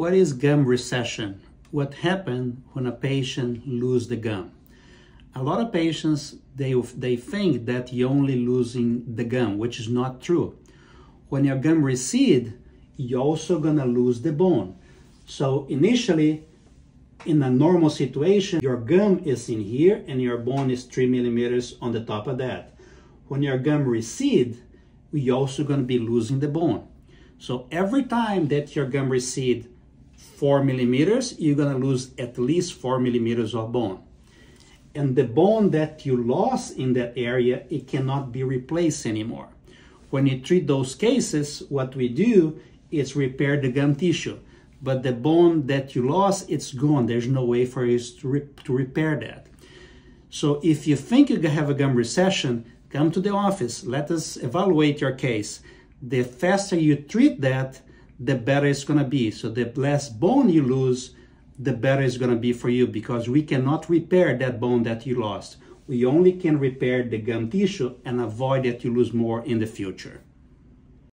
What is gum recession? What happens when a patient lose the gum? A lot of patients, they, they think that you're only losing the gum, which is not true. When your gum recede, you're also gonna lose the bone. So initially, in a normal situation, your gum is in here and your bone is three millimeters on the top of that. When your gum recede, you're also gonna be losing the bone. So every time that your gum recede four millimeters, you're gonna lose at least four millimeters of bone. And the bone that you lost in that area, it cannot be replaced anymore. When you treat those cases, what we do is repair the gum tissue. But the bone that you lost, it's gone. There's no way for you to, re to repair that. So if you think you have a gum recession, come to the office. Let us evaluate your case. The faster you treat that, the better it's going to be. So the less bone you lose, the better it's going to be for you because we cannot repair that bone that you lost. We only can repair the gum tissue and avoid that you lose more in the future.